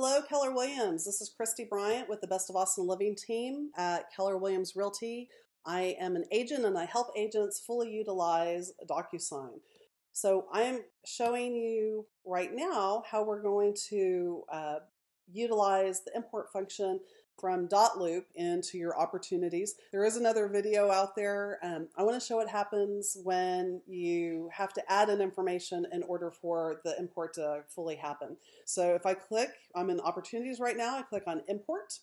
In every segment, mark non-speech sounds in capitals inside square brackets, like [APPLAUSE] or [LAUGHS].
Hello, Keller Williams. This is Kristie Bryant with the Best of Austin Living team at Keller Williams Realty. I am an agent and I help agents fully utilize DocuSign. So I'm showing you right now how we're going to uh, utilize the import function from dotloop into your opportunities. There is another video out there. Um, I want to show what happens when you have to add in information in order for the import to fully happen. So if I click, I'm in opportunities right now, I click on import.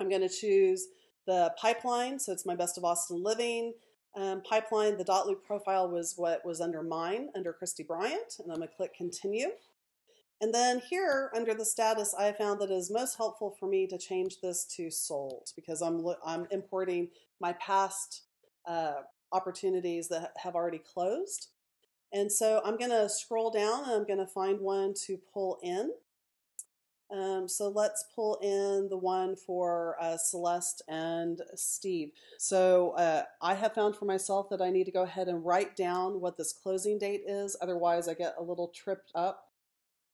I'm going to choose the pipeline, so it's my Best of Austin Living um, pipeline. The dotloop profile was what was under mine, under Kristie Bryant, and I'm going to click continue. And then here under the status, I found that it is most helpful for me to change this to sold because I'm, I'm importing my past uh, opportunities that have already closed. And so I'm going to scroll down and I'm going to find one to pull in. Um, so let's pull in the one for uh, Celeste and Steve. So uh, I have found for myself that I need to go ahead and write down what this closing date is. Otherwise, I get a little tripped up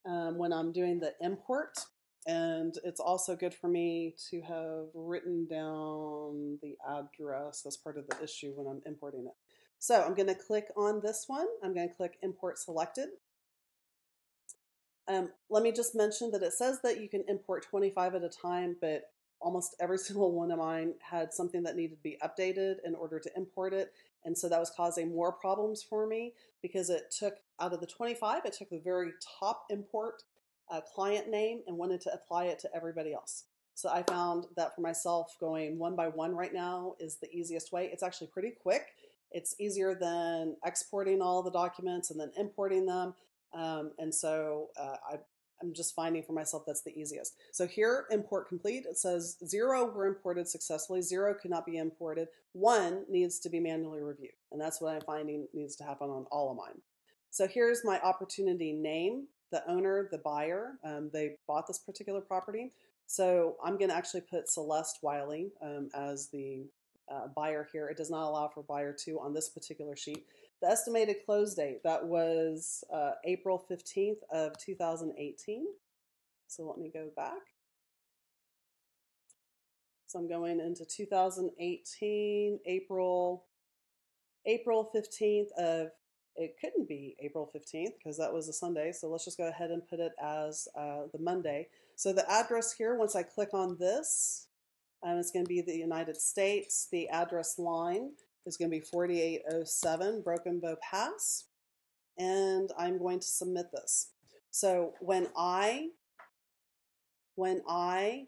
um, when I'm doing the import. And it's also good for me to have written down the address as part of the issue when I'm importing it. So I'm going to click on this one. I'm going to click Import Selected. Um, let me just mention that it says that you can import 25 at a time, but almost every [LAUGHS] single one of mine had something that needed to be updated in order to import it. And so that was causing more problems for me because it took out of the 25, it took the very top import uh, client name and wanted to apply it to everybody else. So I found that for myself, going one by one right now is the easiest way. It's actually pretty quick. It's easier than exporting all the documents and then importing them. Um, and so uh, I I'm just finding for myself that's the easiest. So here, import complete, it says zero were imported successfully, zero could not be imported, one needs to be manually reviewed. And that's what I'm finding needs to happen on all of mine. So here's my opportunity name, the owner, the buyer, um, they bought this particular property. So I'm going to actually put Celeste Wiley um, as the uh, buyer here. It does not allow for buyer two on this particular sheet. The estimated close date, that was uh, April 15th of 2018. So let me go back. So I'm going into 2018, April, April 15th of, it couldn't be April 15th because that was a Sunday. So let's just go ahead and put it as uh, the Monday. So the address here, once I click on this, um, it's going to be the United States. The address line is going to be 4807 Broken Bow Pass. And I'm going to submit this. So when I, when I,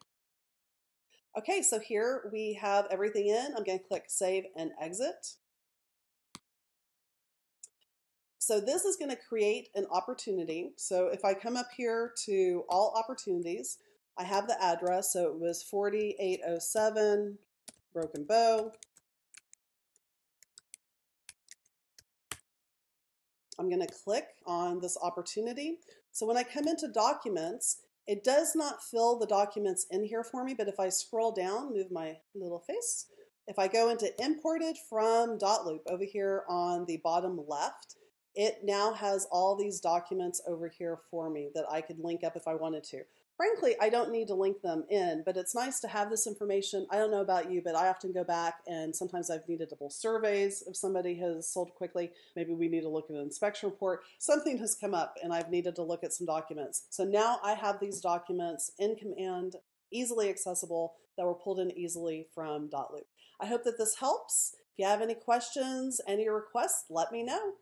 okay, so here we have everything in. I'm going to click Save and Exit. So this is going to create an opportunity. So if I come up here to all opportunities, I have the address. So it was 4807 Broken Bow. I'm going to click on this opportunity. So when I come into documents, it does not fill the documents in here for me, but if I scroll down, move my little face, if I go into imported from dotloop over here on the bottom left, it now has all these documents over here for me that I could link up if I wanted to. Frankly, I don't need to link them in, but it's nice to have this information. I don't know about you, but I often go back and sometimes I've needed to pull surveys if somebody has sold quickly. Maybe we need to look at an inspection report. Something has come up and I've needed to look at some documents. So now I have these documents in command, easily accessible, that were pulled in easily from dotloop. I hope that this helps. If you have any questions, any requests, let me know.